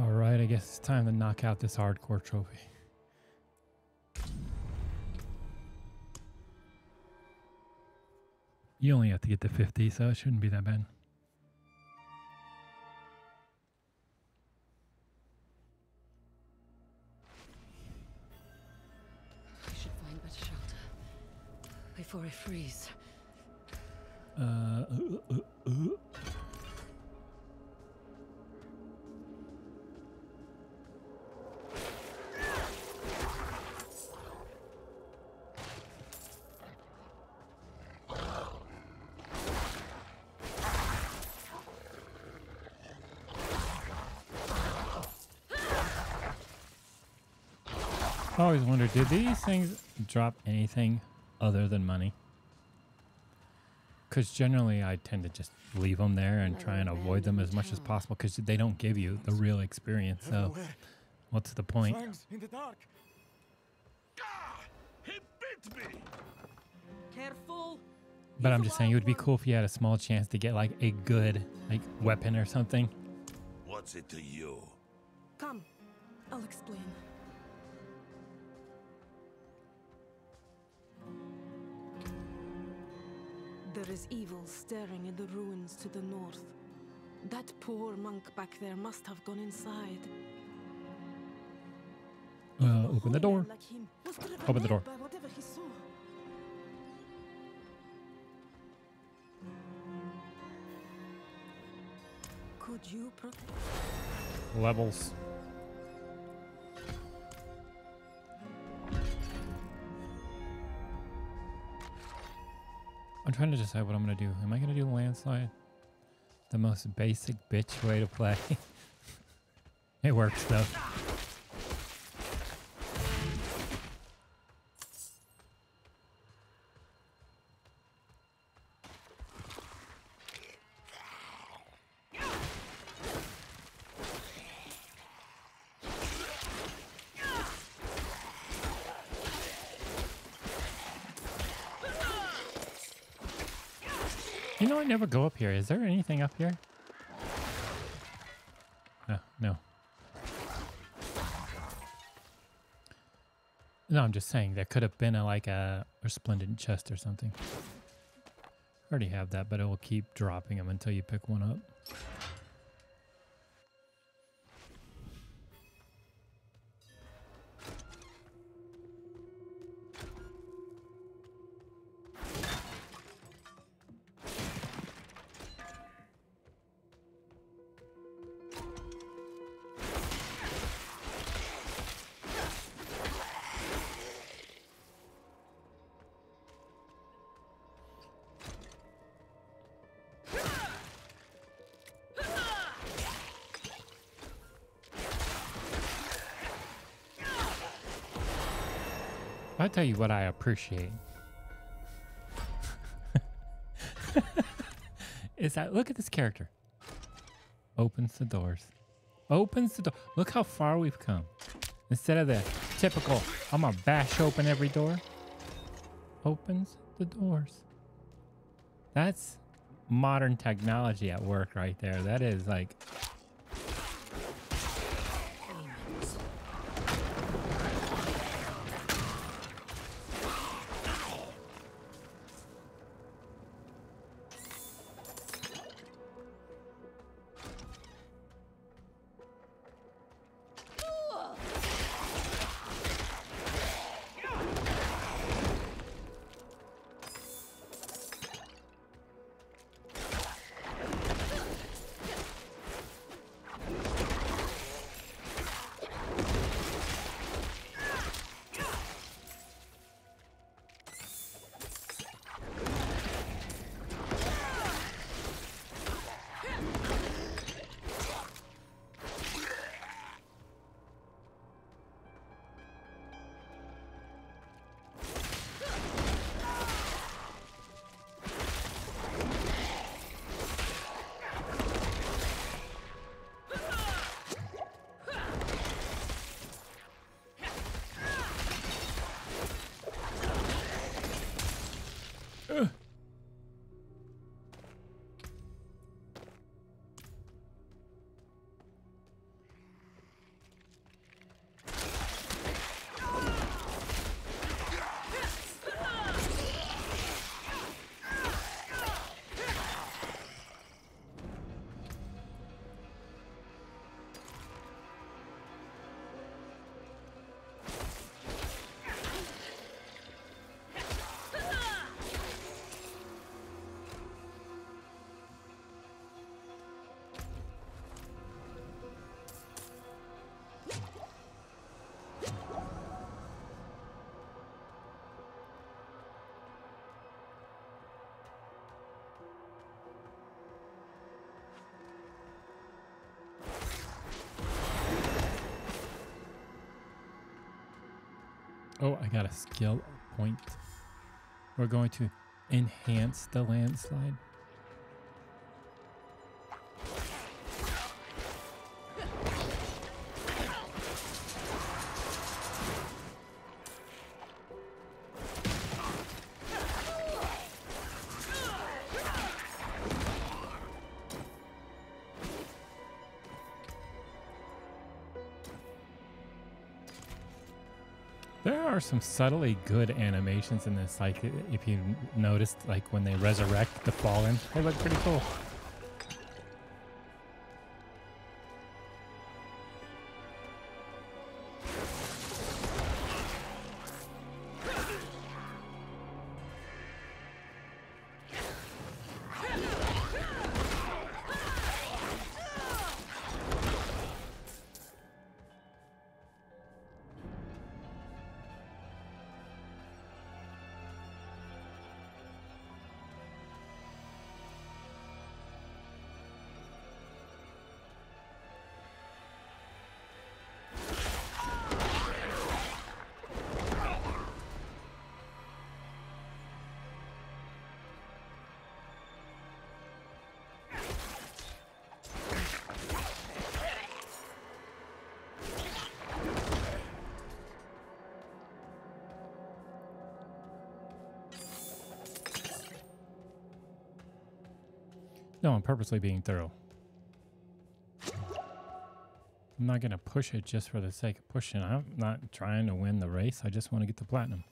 All right, I guess it's time to knock out this hardcore trophy. You only have to get to 50, so it shouldn't be that bad. I should find better shelter before I freeze. Uh, uh, uh, uh. Always wondered, did these things drop anything other than money? Because generally, I tend to just leave them there and try and avoid them as much as possible because they don't give you the real experience. So, what's the point? In the dark. Ah! He bit me! Careful! But I'm just saying, it would be cool if you had a small chance to get like a good like weapon or something. What's it to you? Come, I'll explain. There is evil staring in the ruins to the north. That poor monk back there must have gone inside. Uh, open the door. man like him was driven Open the door. By whatever he saw. Could you protect? Levels. Trying to decide what I'm gonna do. Am I gonna do landslide? The most basic bitch way to play. it works though. You know, I never go up here. Is there anything up here? No, no. No, I'm just saying there could have been a like a resplendent chest or something. I already have that, but it will keep dropping them until you pick one up. Tell you what I appreciate. is that look at this character. Opens the doors. Opens the door. Look how far we've come. Instead of the typical, I'm gonna bash open every door. Opens the doors. That's modern technology at work right there. That is like Oh, I got a skill point. We're going to enhance the landslide. Some subtly good animations in this. Like, if you noticed, like when they resurrect the fallen, they look pretty cool. No, I'm purposely being thorough. I'm not going to push it just for the sake of pushing. I'm not trying to win the race. I just want to get the platinum.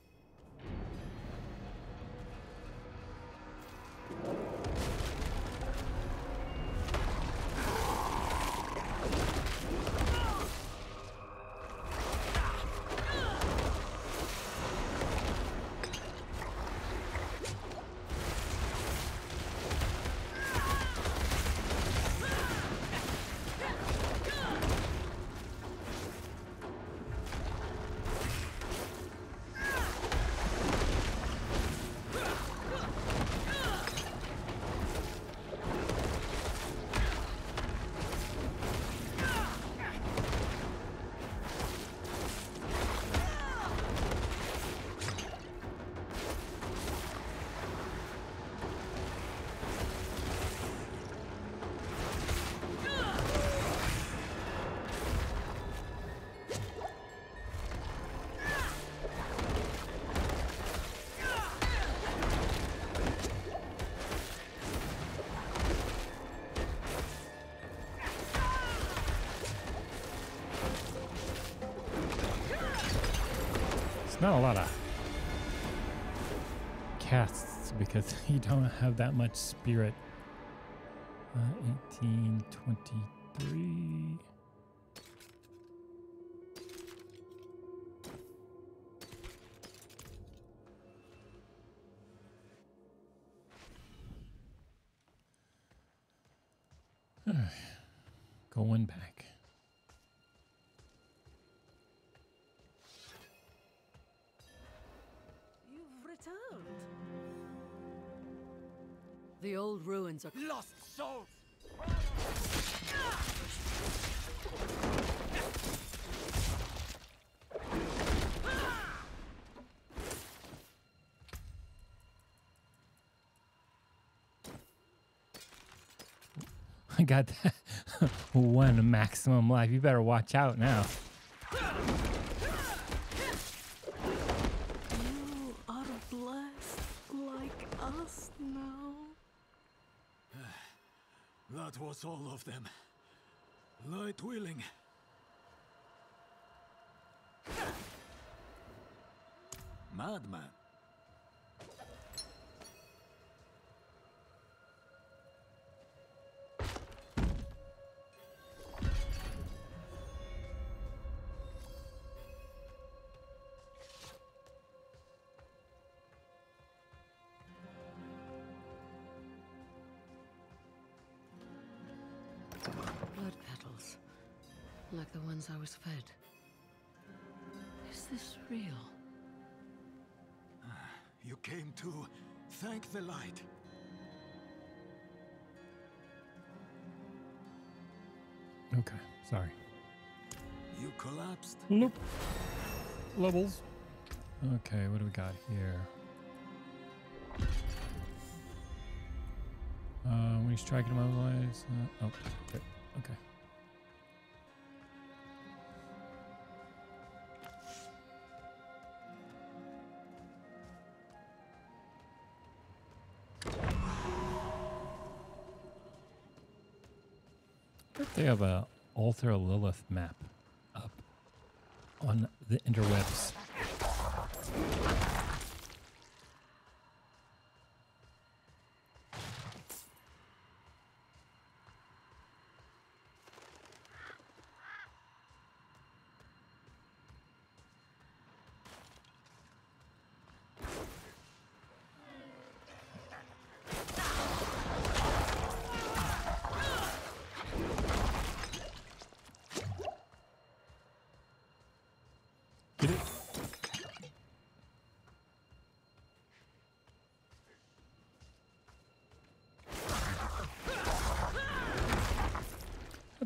Not a lot of casts because you don't have that much spirit. Uh, 18, old are. Lost souls! I got that one maximum life. You better watch out now. Was fed. Is this real? You came to thank the light. Okay, sorry. You collapsed. Nope. Levels. Okay, what do we got here? Uh, when you strike him otherwise. Uh, oh, okay. okay. They have a Altar Lilith map up on the interwebs.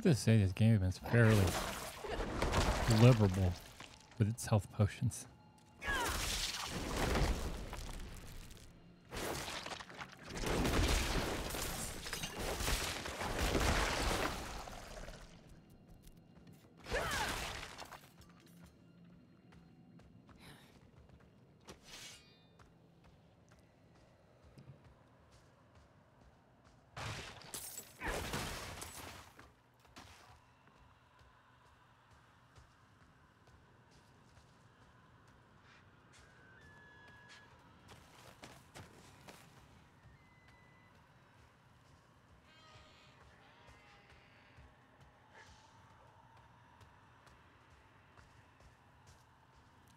To say this game is fairly deliverable with its health potions.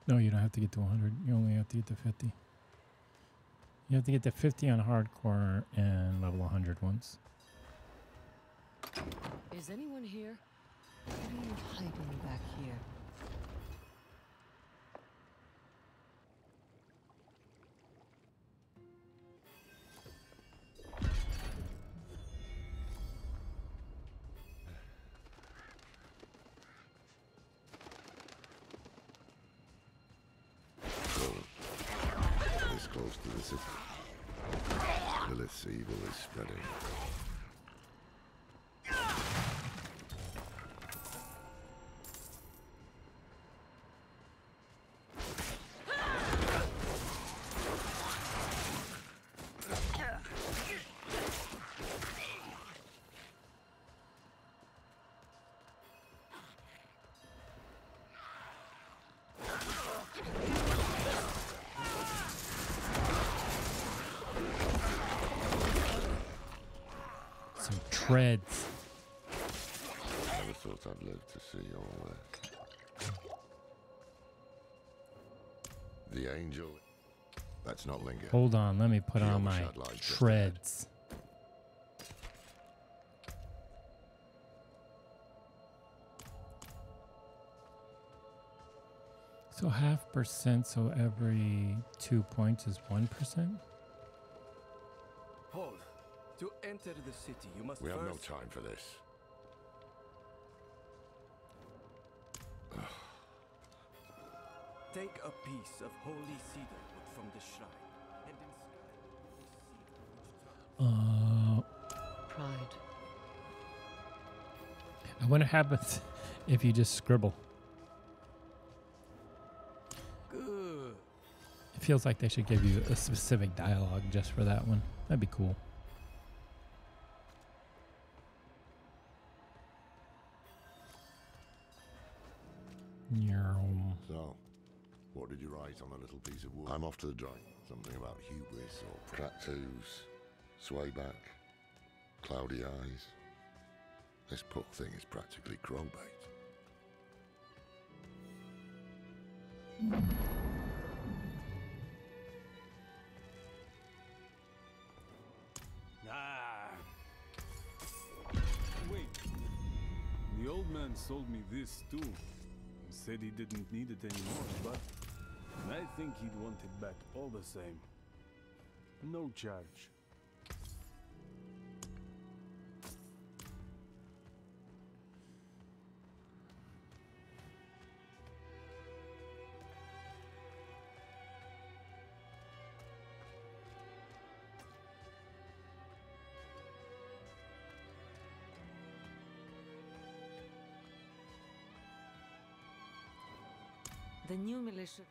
No, you don't have to get to 100. You only have to get to 50. You have to get to 50 on hardcore and level 100 once. Is anyone here? What are you hiding back here? Some treads. Never thought I'd live to see all this. The angel. Let's not linger. Hold on, let me put The on my overshot lies just treads. So half percent, so every two points is one percent? Hold. To enter the city, you must We have no time for this. Take a piece of holy cedar wood from the shrine, and inscribe the seed Uh, Pride. I wonder what happens if you just scribble. Good. It feels like they should give you a specific dialogue just for that one. That'd be cool. So, what did you write on the little piece of wood? I'm off to the drawing. Something about hubris or tattoos, sway back, cloudy eyes. This poor thing is practically crowbait. Ah. Wait. The old man sold me this too. He said he didn't need it anymore, but I think he'd want it back all the same. No charge. The new militia.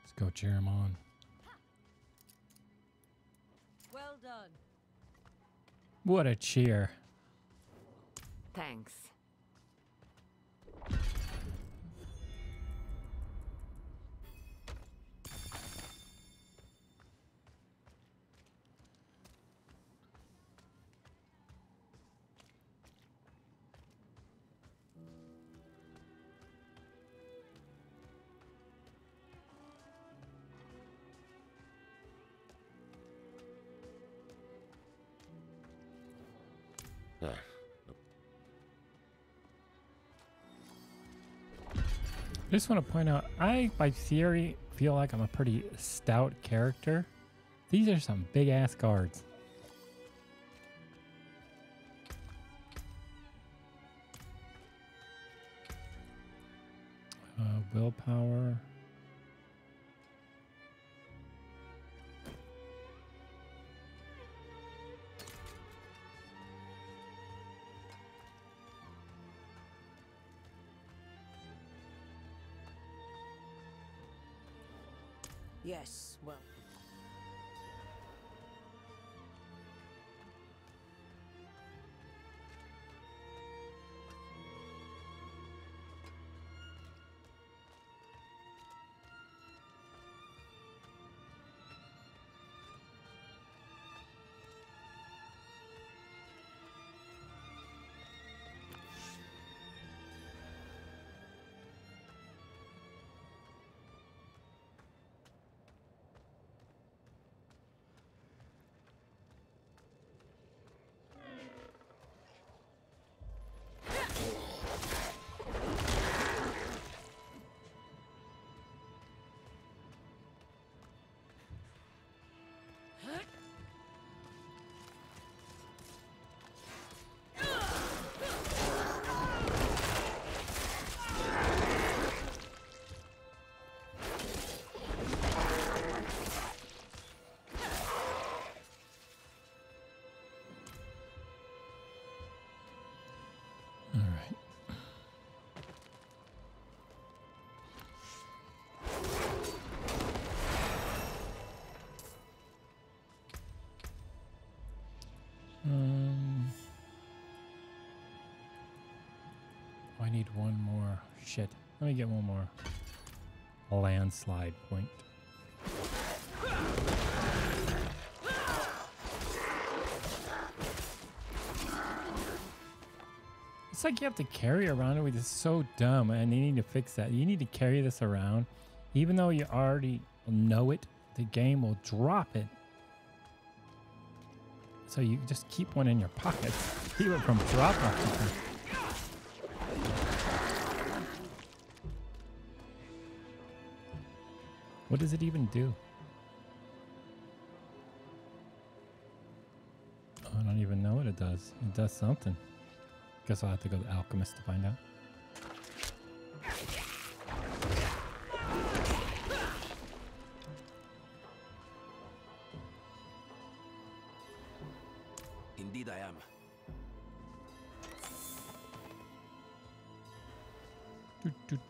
Let's go cheer him on. Well done. What a cheer. Thanks. I just want to point out, I, by theory, feel like I'm a pretty stout character. These are some big ass guards. Uh, willpower. Yes, I need one more. Shit. Let me get one more landslide point. It's like you have to carry around it it's so dumb and you need to fix that. You need to carry this around. Even though you already know it, the game will drop it. So you just keep one in your pocket. Keep it from dropping. What does it even do? Oh, I don't even know what it does. It does something. Guess I'll have to go to Alchemist to find out.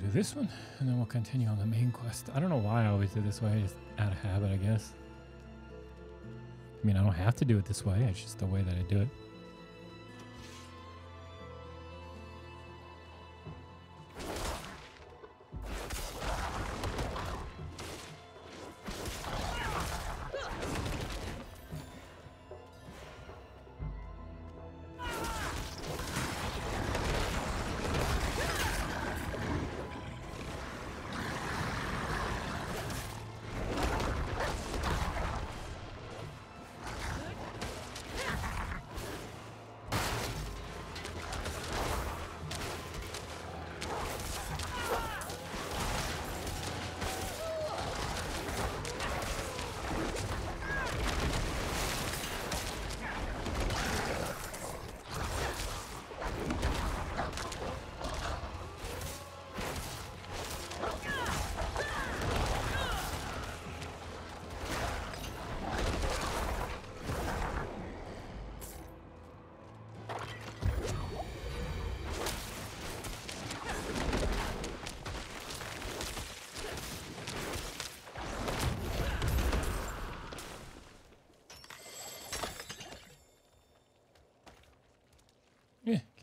do this one, and then we'll continue on the main quest. I don't know why I always do this way, just out of habit, I guess. I mean, I don't have to do it this way, it's just the way that I do it.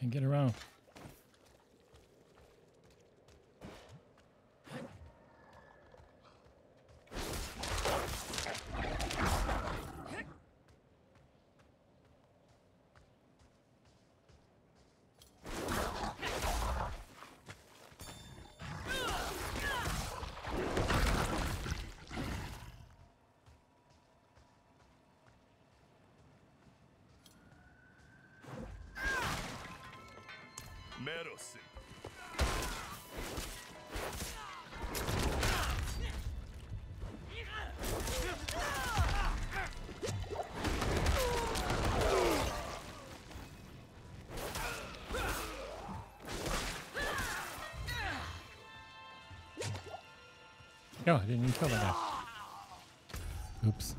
Get around. Oh, I didn't even kill that guy. Oops.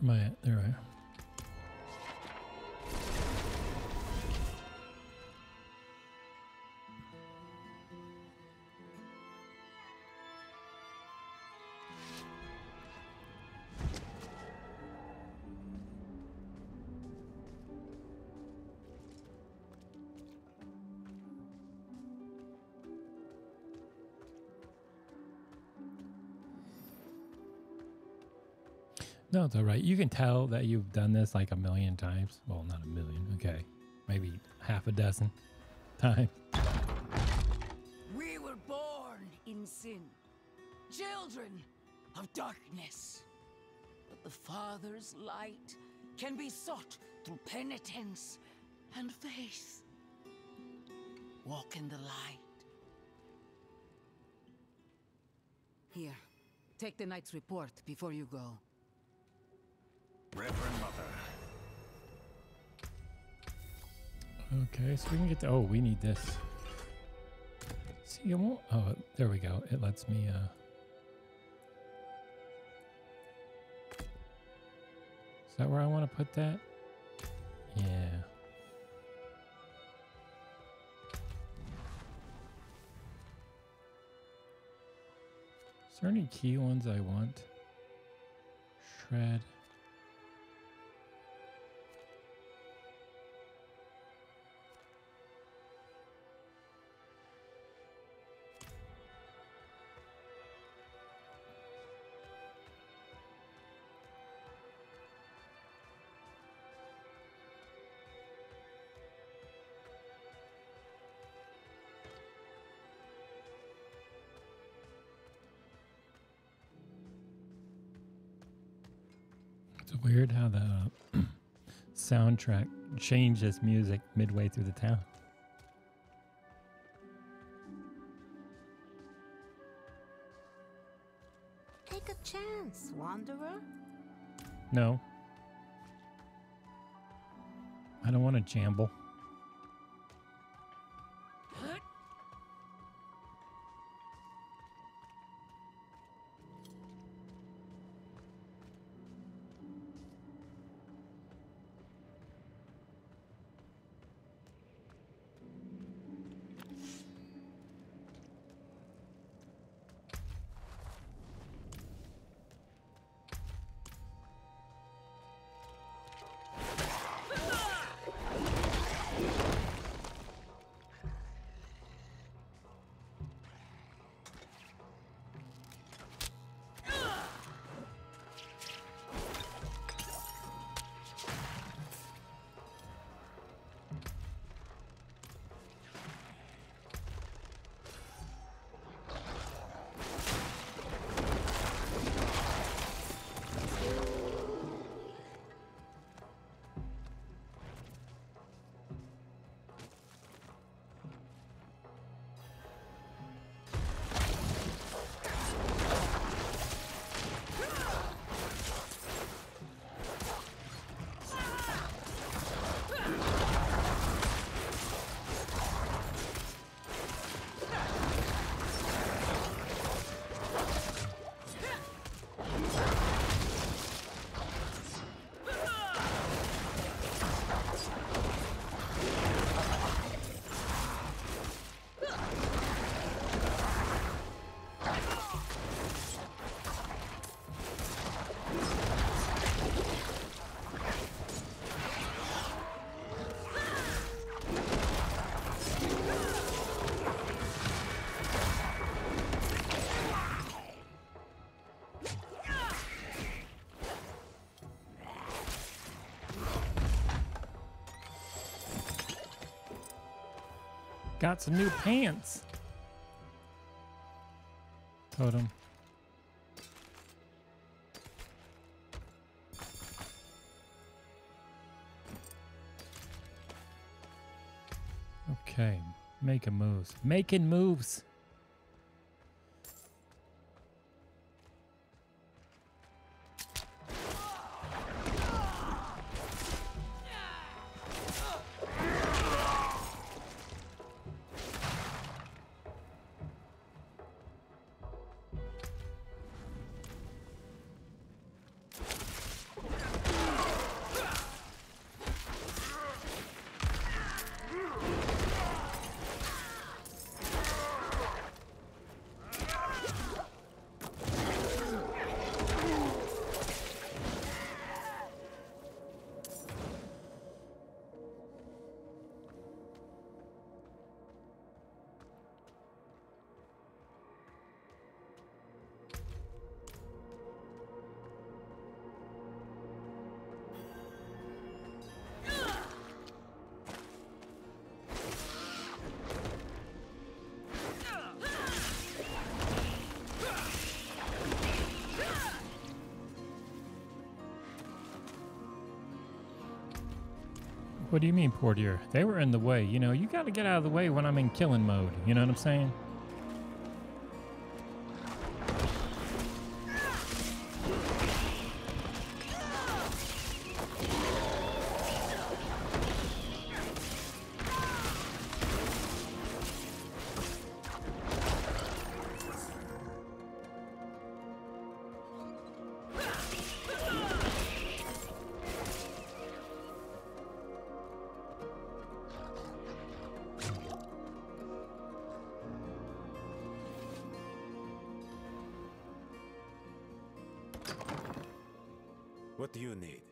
Am I at? There I am. It's all right. You can tell that you've done this like a million times. Well, not a million. Okay. Maybe half a dozen times. We were born in sin, children of darkness. But the Father's light can be sought through penitence and faith. Walk in the light. Here, take the night's report before you go. Reverend Mother, Okay, so we can get to. Oh, we need this. See, it won't. Oh, there we go. It lets me. uh Is that where I want to put that? Yeah. Is there any key ones I want? Shred. Soundtrack changes music midway through the town. Take a chance, Wanderer. No. I don't want to jamble. Got some new pants. Totem. Okay, making moves. Making moves. What do you mean, Portier? They were in the way. You know, you got to get out of the way when I'm in killing mode. You know what I'm saying? What do you need?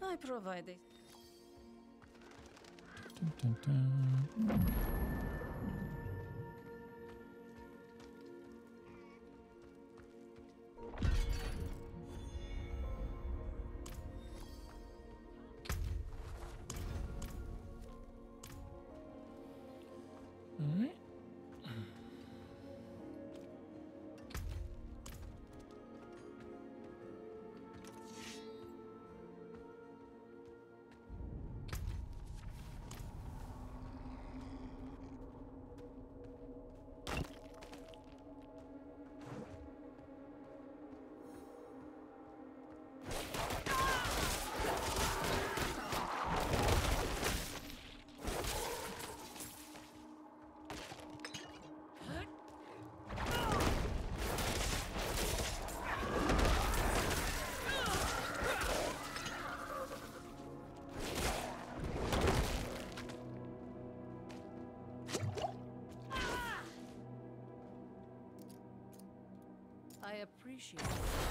I provide it. Dun, dun, dun. I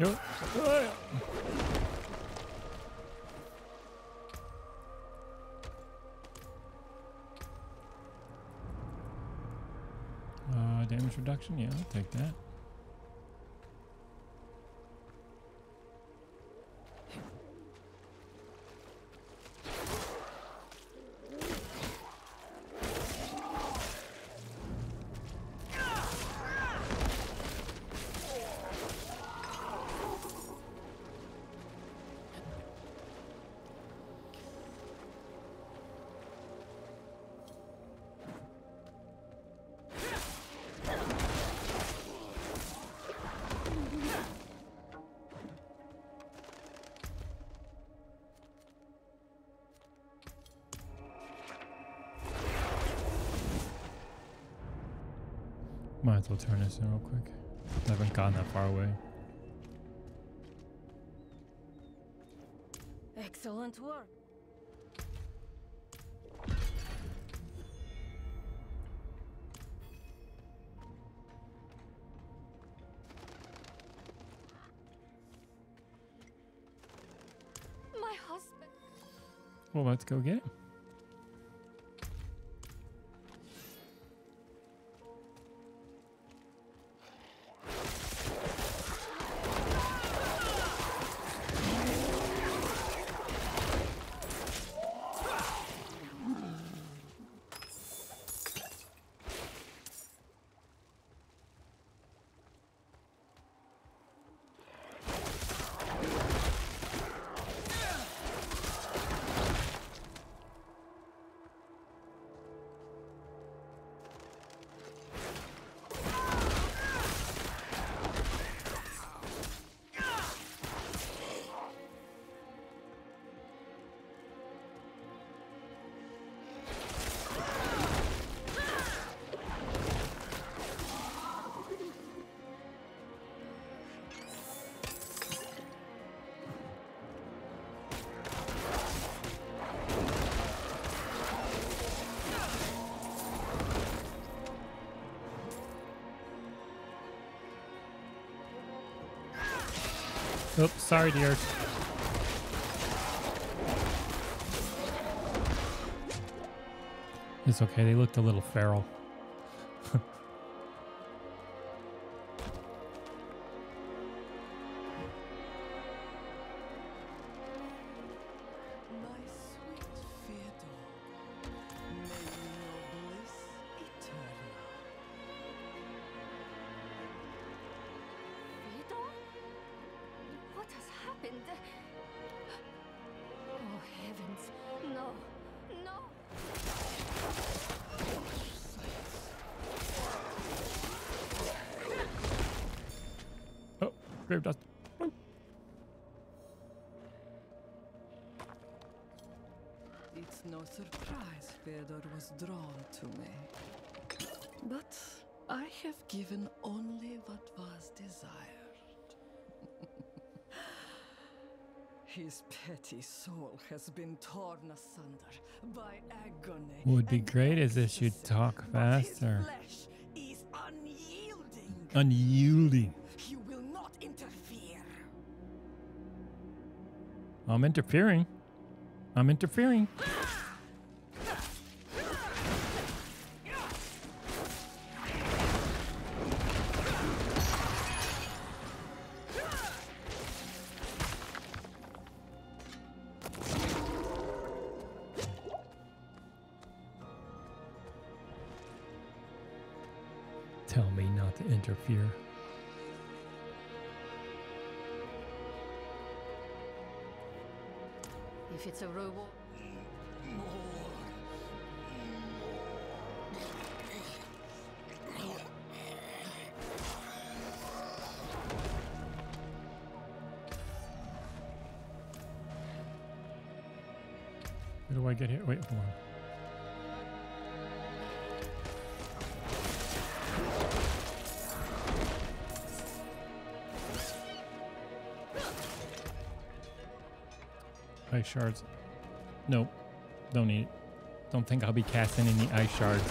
Uh, damage reduction, yeah, I'll take that. Well turn this in real quick. I haven't gotten that far away. Excellent work. My husband. Well, let's go get him. Oops, sorry, dears. It's okay. They looked a little feral. His petty soul has been torn asunder by agony. What would be great is if you'd talk faster. unyielding. Unyielding. You will not interfere. I'm interfering. I'm interfering. If it's a reward. Where do I get here? Wait, hold on. Ice shards. Nope. Don't need it. Don't think I'll be casting any ice shards.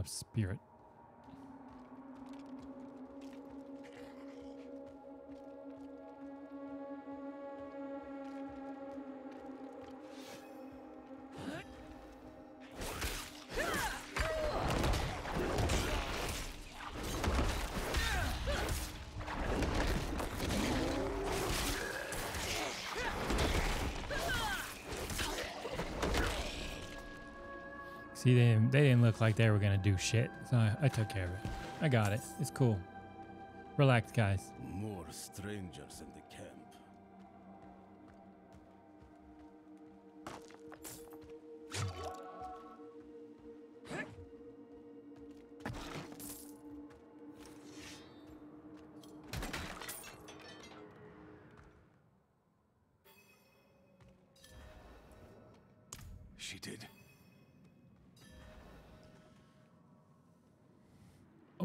Enough spirit. See, they didn't, they didn't look like they were gonna do shit, so I, I took care of it. I got it. It's cool. Relax, guys. More strangers in the camp.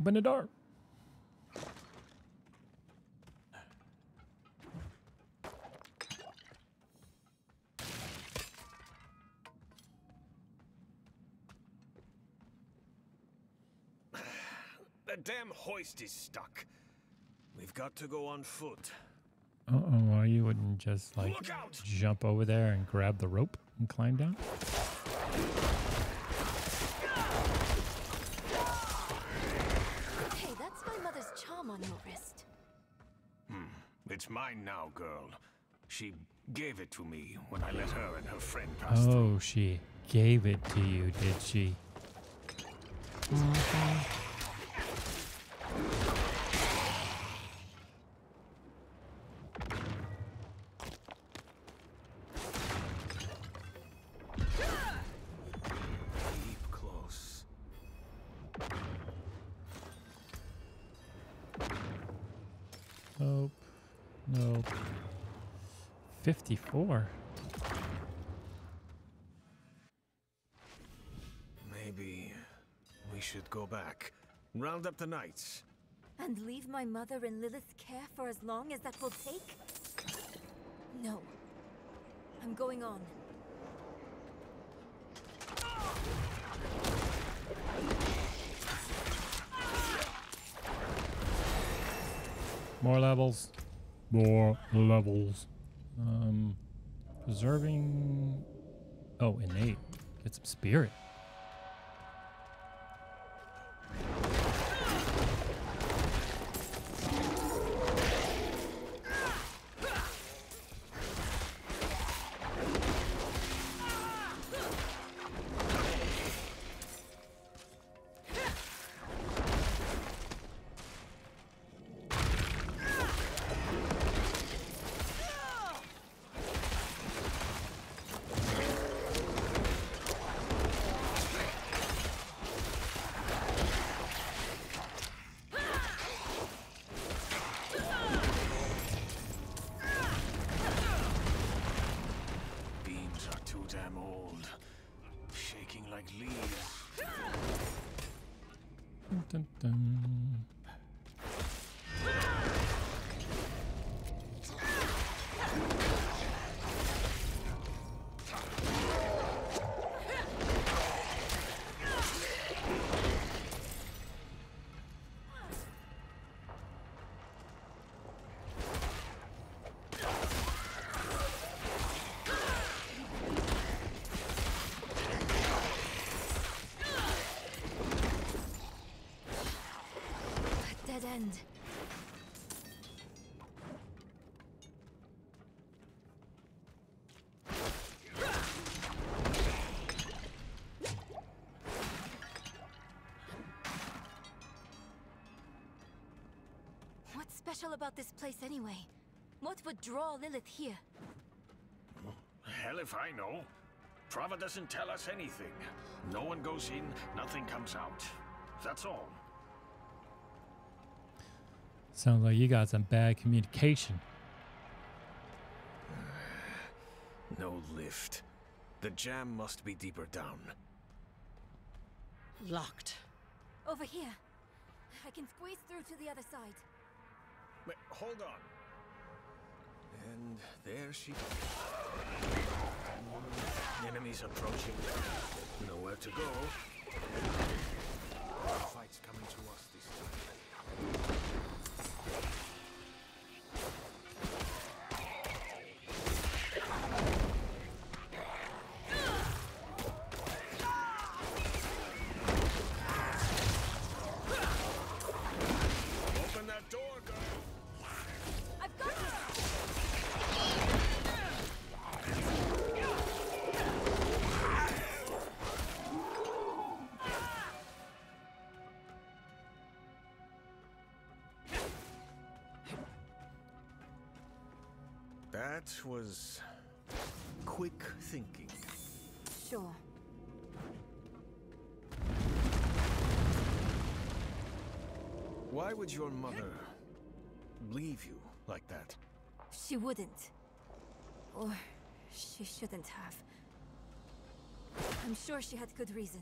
Open the door. The damn hoist is stuck. We've got to go on foot. Uh oh, why you wouldn't just like jump over there and grab the rope and climb down? It's mine now, girl. She gave it to me when I let her and her friend pass oh, through. Oh, she gave it to you, did she? Keep Round up the knights. And leave my mother in Lilith's care for as long as that will take? No. I'm going on. More levels. More levels. Um, preserving. Oh, innate. Get some spirit. Special about this place anyway? What would draw Lilith here? Oh, hell if I know. Prava doesn't tell us anything. No one goes in, nothing comes out. That's all. Sounds like you got some bad communication. No lift. The jam must be deeper down. Locked. Over here. I can squeeze through to the other side. Wait, hold on. And there she goes. Enemies approaching. Nowhere to go. The fight's coming to us this That was quick thinking. Sure. Why would your mother leave you like that? She wouldn't. Or she shouldn't have. I'm sure she had good reason.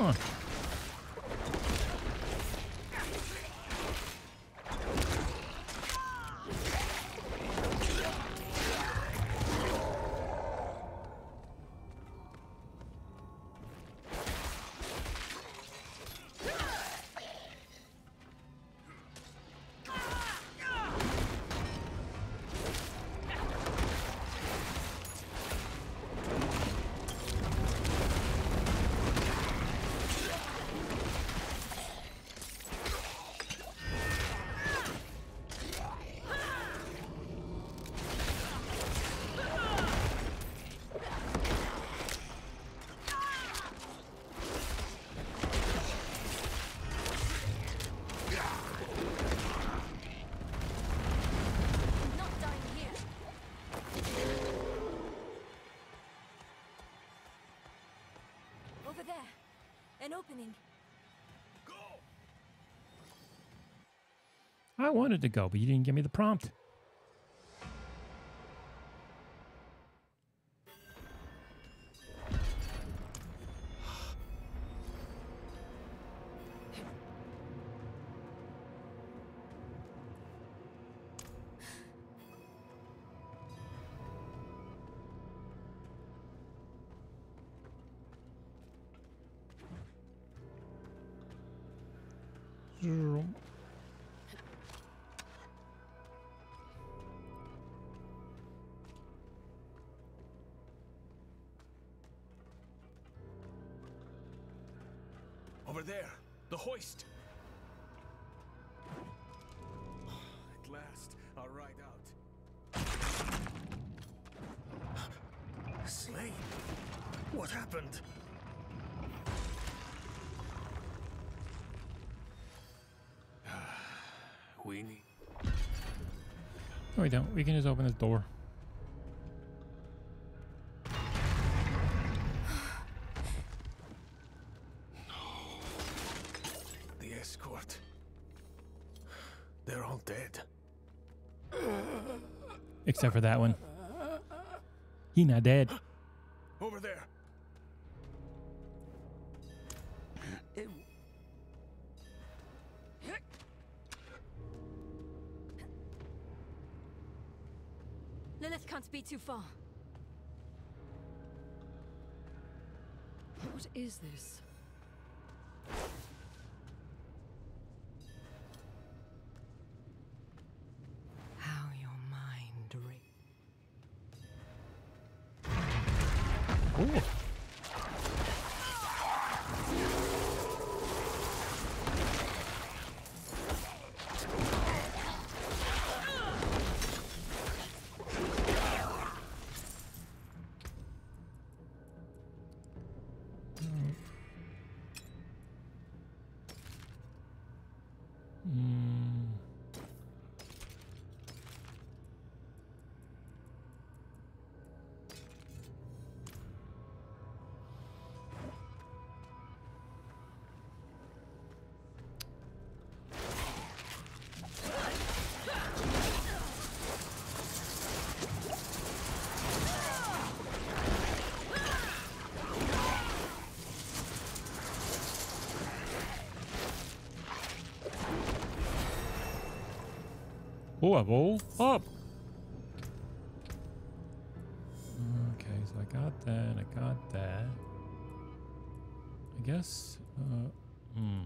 Come I wanted to go, but you didn't give me the prompt. Over there, the hoist. At last, I'll ride out. Slain? What happened? we need. No, we don't. We can just open this door. Except for that one. He not dead. Oh, up. Okay, so I got that. I got that. I guess. Uh, hmm.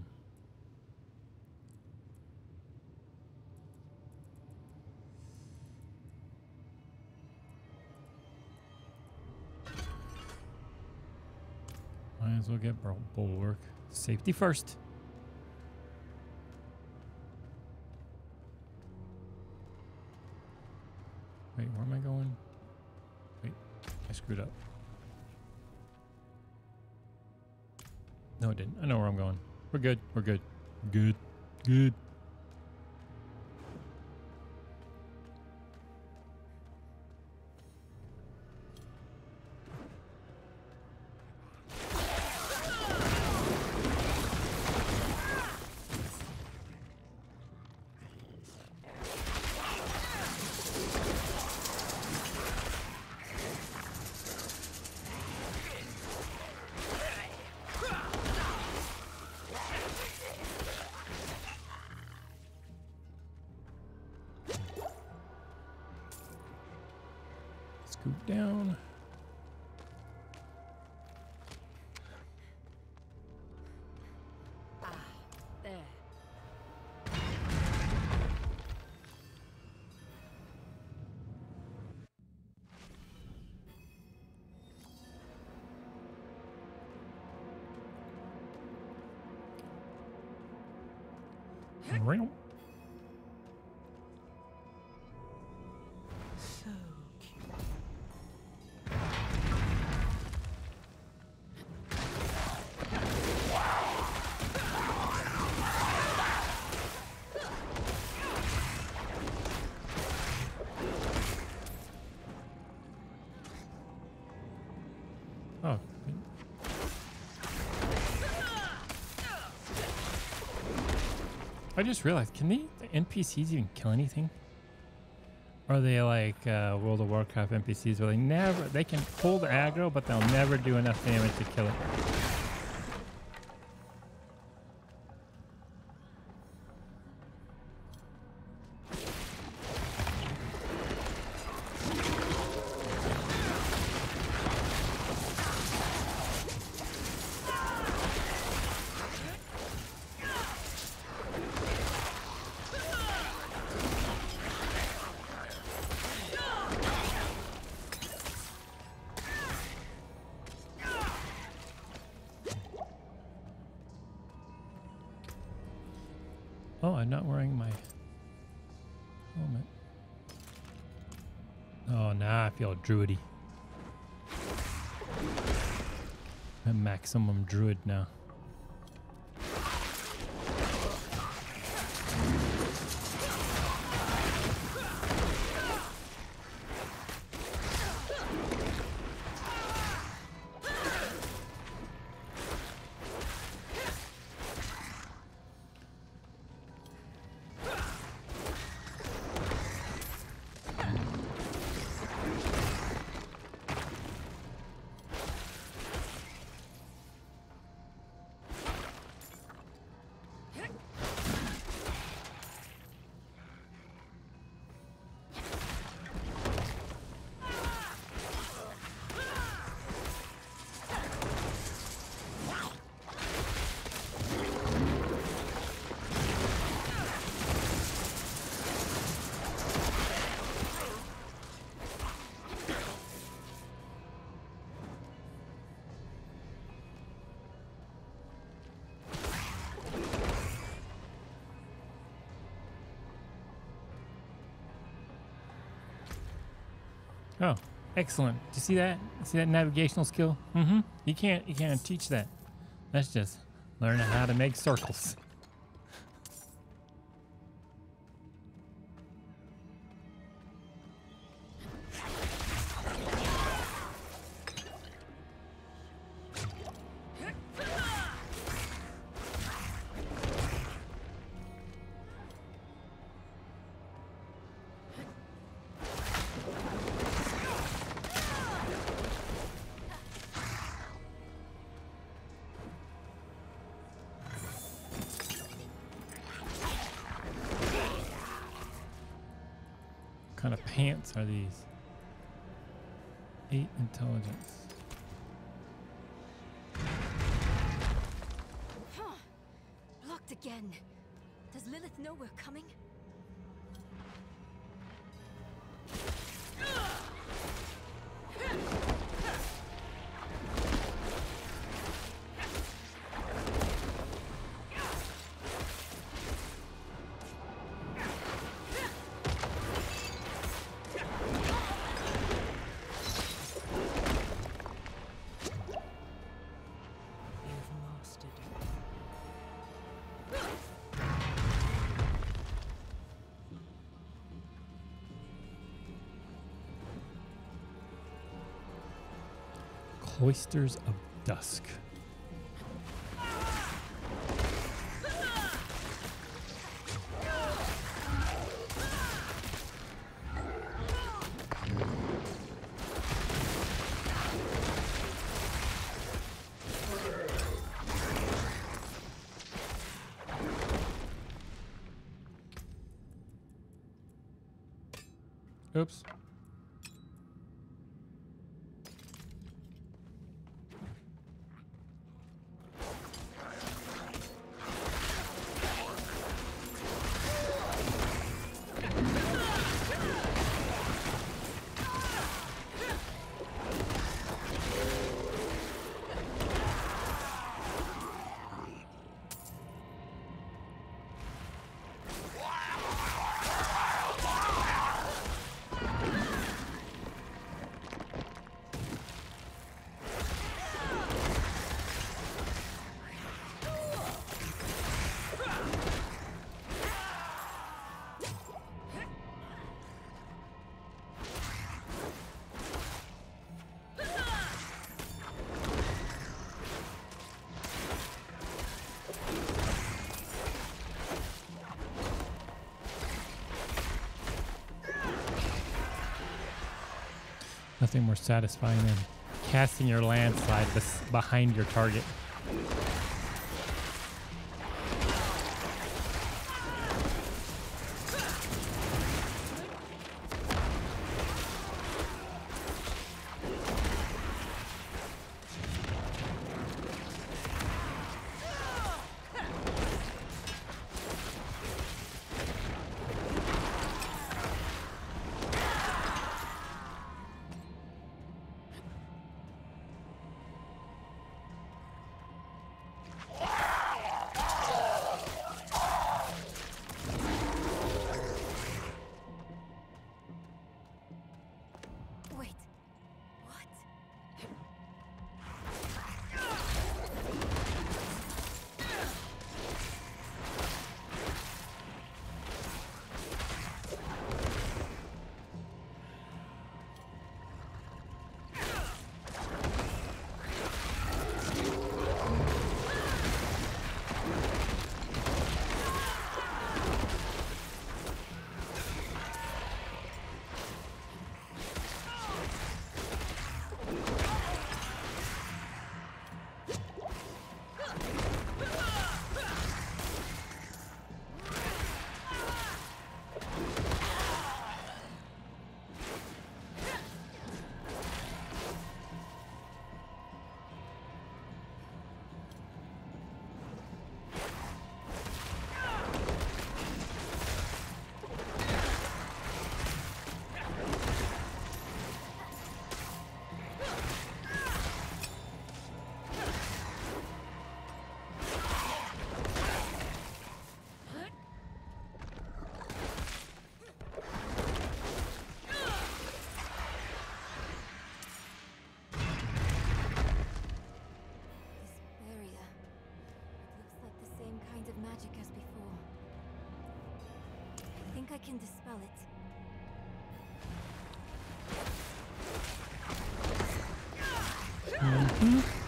Might as well get bul- bulwark. Safety first. Screwed up. No, it didn't. I know where I'm going. We're good. We're good. Good. Good. I just realized, can the, the NPCs even kill anything? Are they like uh, World of Warcraft NPCs where they never, they can pull the aggro, but they'll never do enough damage to kill it? Druidy. A maximum druid now. Oh, excellent. Do you see that? See that navigational skill? Mm-hmm. You can't you can't teach that. That's just learning how to make circles. Intelligence. Cloisters of Dusk. Nothing more satisfying than casting your landslide behind your target. can dispel it. Mm -hmm.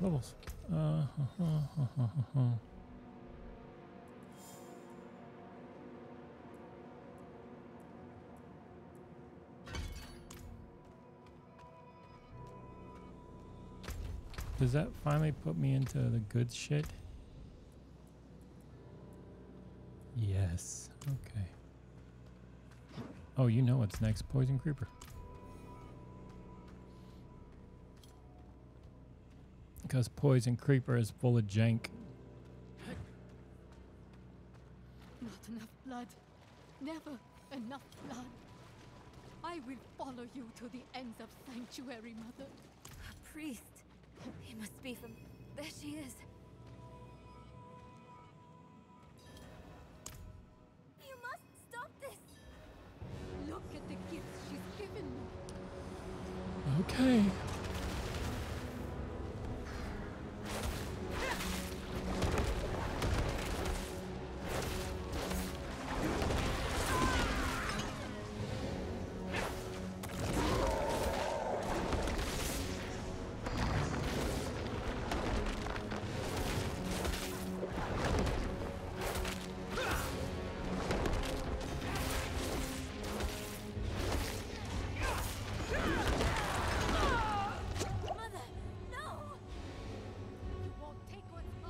Levels. Uh, huh, huh. Does that finally put me into the good shit? Yes. Okay. Oh, you know what's next. Poison Creeper. Because Poison Creeper is full of jank. Not enough blood. Never enough blood. I will follow you to the ends of Sanctuary, Mother. A priest. He must be from. There she is. You must stop this. Look at the gifts she's given me. Okay.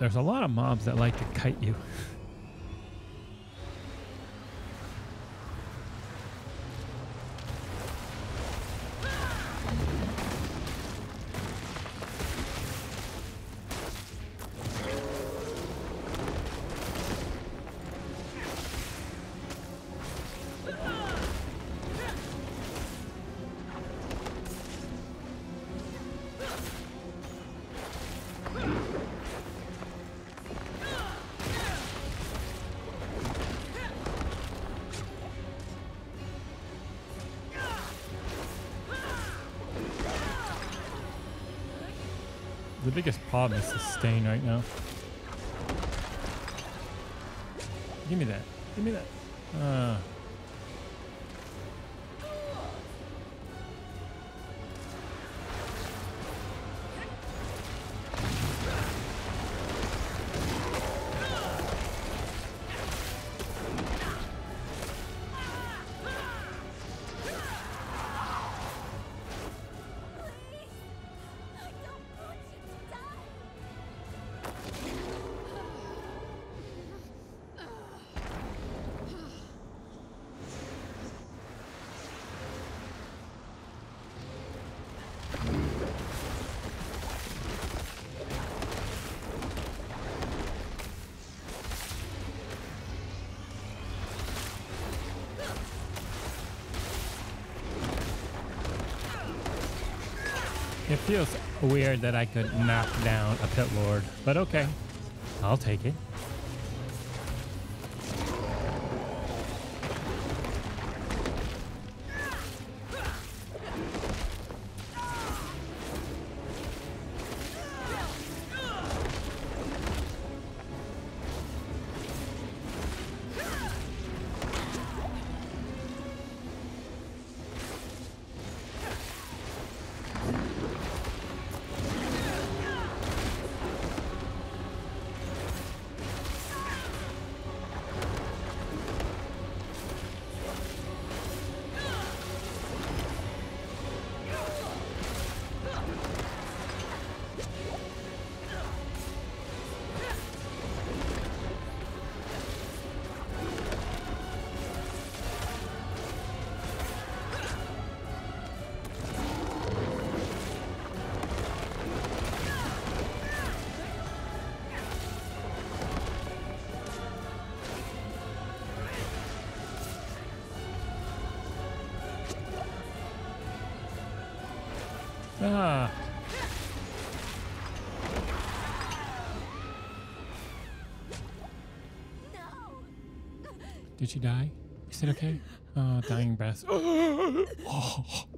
There's a lot of mobs that like to kite you. The biggest problem is sustain right now. Give me that. Give me that. Uh, feels weird that I could knock down a pit lord, but okay. I'll take it. Ah. Did she die? Is it okay? Oh, dying breath. You.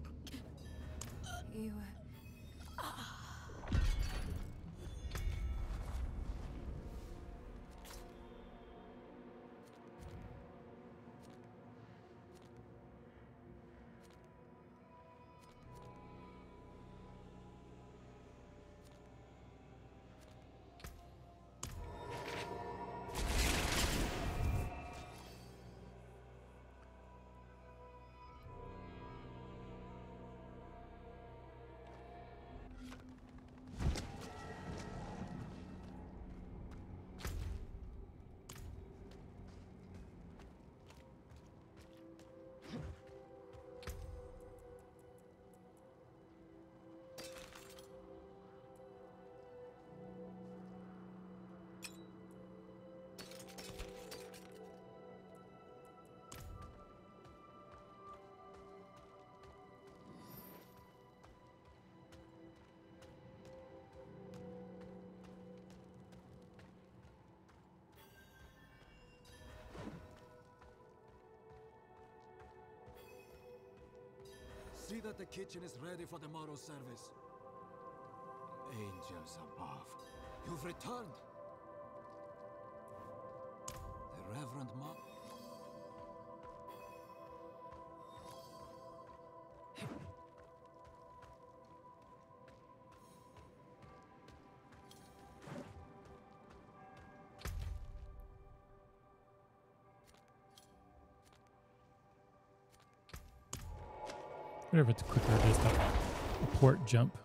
See that the kitchen is ready for tomorrow's service. Angels above, you've returned. The Reverend Monk. Wonder if it's quicker just a, a port jump.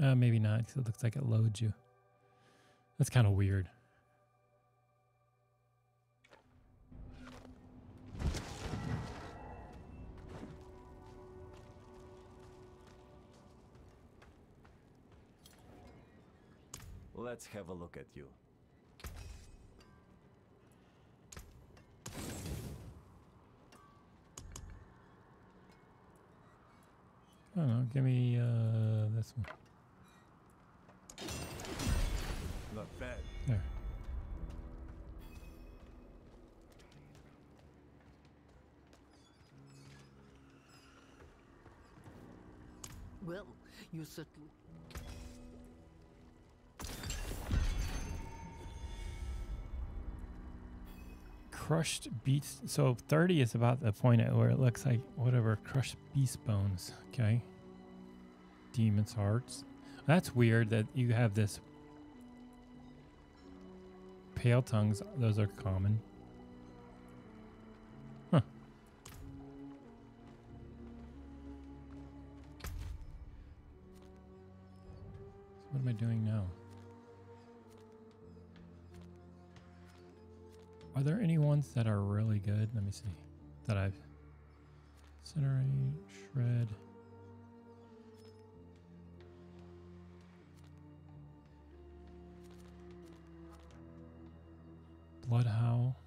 Uh, maybe not, because it looks like it loads you. That's kind of weird. Let's have a look at you. I don't know. Give me uh, this one. Not bad. There. Well, you certainly. Crushed beast. So 30 is about the point where it looks like whatever. Crushed beast bones. Okay. Demon's hearts. That's weird that you have this. Pale tongues. Those are common. What am I doing now? Are there any ones that are really good? Let me see. That I've incinerate, shred. Blood Howl.